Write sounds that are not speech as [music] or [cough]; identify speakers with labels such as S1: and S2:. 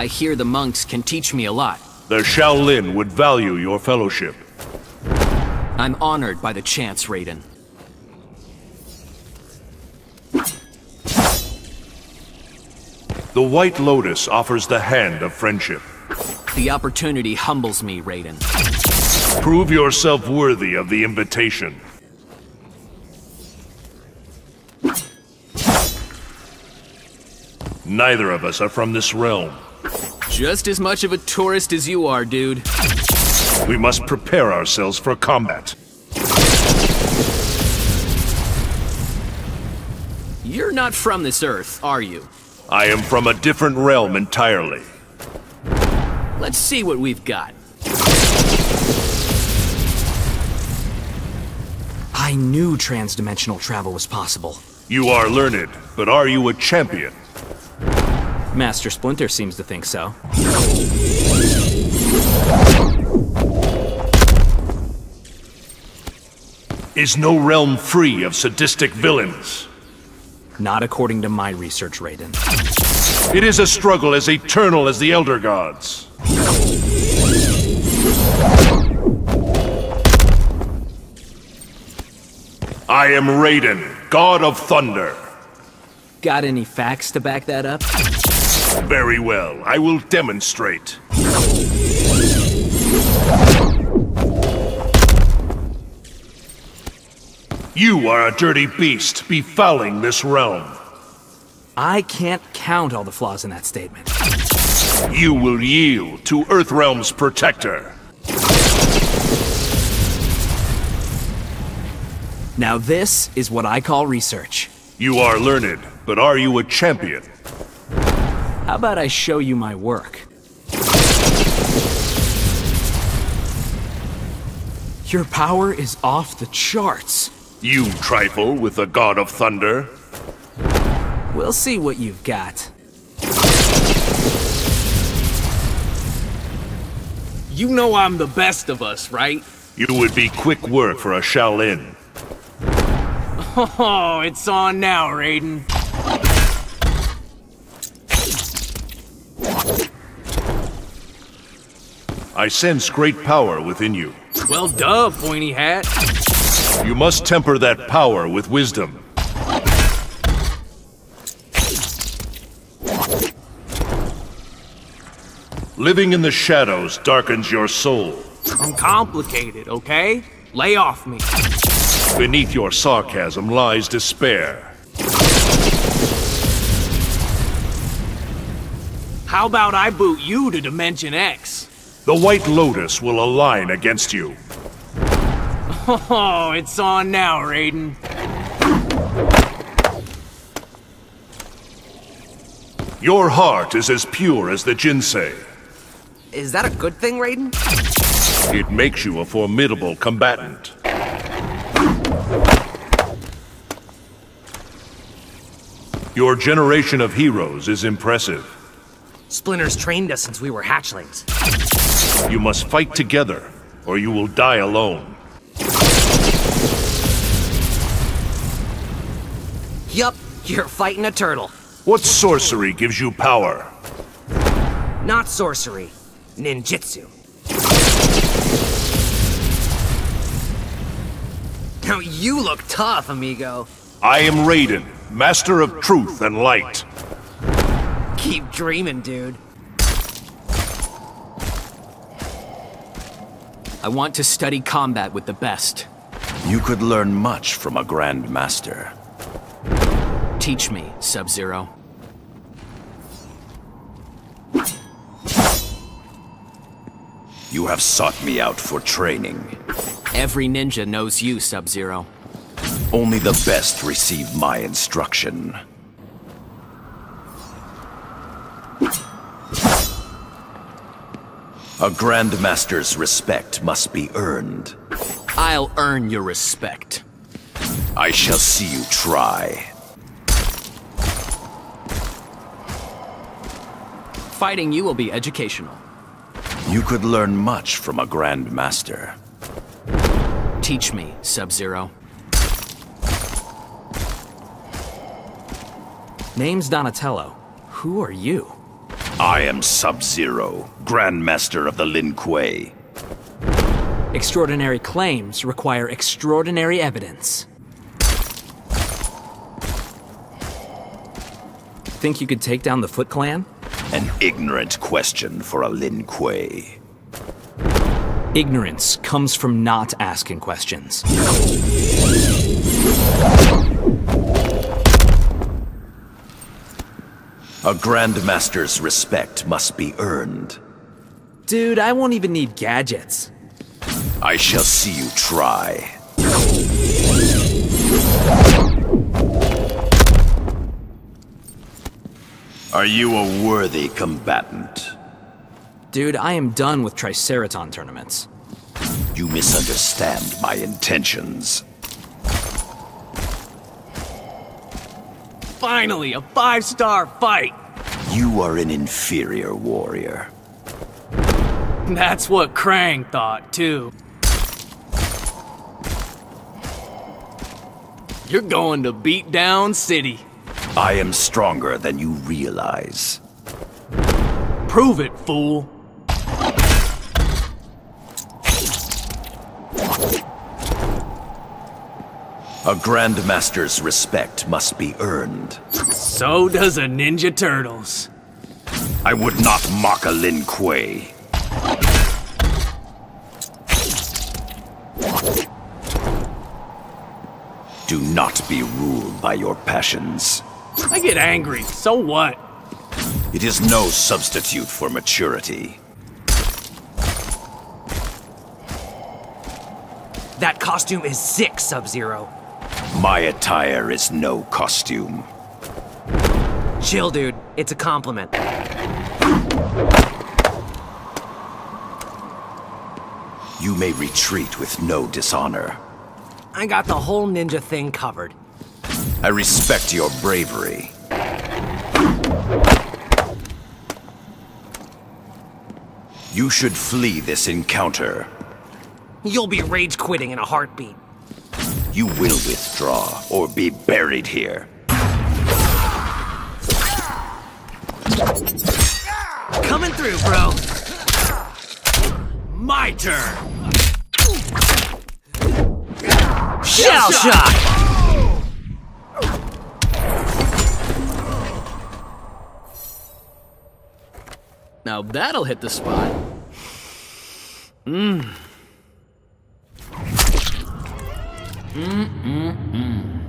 S1: I hear the monks can teach me a lot.
S2: The Shaolin would value your fellowship.
S1: I'm honored by the chance, Raiden.
S2: The White Lotus offers the hand of friendship.
S1: The opportunity humbles me, Raiden.
S2: Prove yourself worthy of the invitation. Neither of us are from this realm.
S1: Just as much of a tourist as you are, dude.
S2: We must prepare ourselves for combat.
S1: You're not from this earth, are you?
S2: I am from a different realm entirely.
S1: Let's see what we've got. I knew transdimensional travel was possible.
S2: You are learned, but are you a champion?
S1: Master Splinter seems to think so.
S2: Is no realm free of sadistic villains?
S1: Not according to my research, Raiden.
S2: It is a struggle as eternal as the Elder Gods. I am Raiden, God of Thunder.
S1: Got any facts to back that up?
S2: Very well, I will demonstrate. You are a dirty beast, befouling this realm.
S1: I can't count all the flaws in that statement.
S2: You will yield to Earthrealm's protector.
S1: Now this is what I call research.
S2: You are learned, but are you a champion?
S1: How about I show you my work? Your power is off the charts.
S2: You trifle with the God of Thunder?
S1: We'll see what you've got. You know I'm the best of us, right?
S2: You would be quick work for a Shaolin. [laughs]
S1: Oh, it's on now, Raiden.
S2: I sense great power within you.
S1: Well, duh, pointy hat.
S2: You must temper that power with wisdom. Living in the shadows darkens your soul.
S1: I'm complicated, okay? Lay off me.
S2: Beneath your sarcasm lies despair.
S1: How about I boot you to Dimension X?
S2: The White Lotus will align against you.
S1: Oh, it's on now, Raiden.
S2: Your heart is as pure as the Jinsei.
S3: Is that a good thing, Raiden?
S2: It makes you a formidable combatant. Your generation of heroes is impressive.
S3: Splinter's trained us since we were hatchlings.
S2: You must fight together, or you will die alone.
S3: Yup, you're fighting a turtle.
S2: What sorcery gives you power?
S3: Not sorcery. Ninjutsu. Now you look tough, amigo.
S2: I am Raiden, master of truth and light.
S3: Keep dreaming, dude.
S1: I want to study combat with the best.
S4: You could learn much from a Grand Master.
S1: Teach me, Sub-Zero.
S4: You have sought me out for training.
S1: Every ninja knows you, Sub-Zero.
S4: Only the best receive my instruction. A Grandmaster's respect must be earned.
S1: I'll earn your respect.
S4: I shall see you try.
S1: Fighting you will be educational.
S4: You could learn much from a Grandmaster.
S1: Teach me, Sub-Zero. Name's Donatello. Who are you?
S4: I am Sub-Zero, Grandmaster of the Lin Kuei.
S1: Extraordinary claims require extraordinary evidence. Think you could take down the Foot Clan?
S4: An ignorant question for a Lin Kuei.
S1: Ignorance comes from not asking questions.
S4: A Grandmaster's respect must be earned.
S1: Dude, I won't even need gadgets.
S4: I shall see you try. Are you a worthy combatant?
S1: Dude, I am done with Triceraton tournaments.
S4: You misunderstand my intentions.
S5: Finally, a five-star fight!
S4: You are an inferior warrior.
S5: That's what Krang thought, too. You're going to beat down City.
S4: I am stronger than you realize.
S5: Prove it, fool.
S4: A Grandmaster's respect must be earned.
S5: So does a Ninja Turtles.
S4: I would not mock a Lin Kuei. Do not be ruled by your passions.
S5: I get angry, so what?
S4: It is no substitute for maturity.
S3: That costume is sick, Sub-Zero.
S4: My attire is no costume.
S3: Chill, dude. It's a compliment.
S4: You may retreat with no dishonor.
S3: I got the whole ninja thing covered.
S4: I respect your bravery. You should flee this encounter.
S3: You'll be rage quitting in a heartbeat.
S4: You will withdraw or be buried here.
S3: Coming through, bro.
S5: My turn!
S3: Shell shock!
S5: Now that'll hit the spot. Mmm. Mmm, mmm, mmm.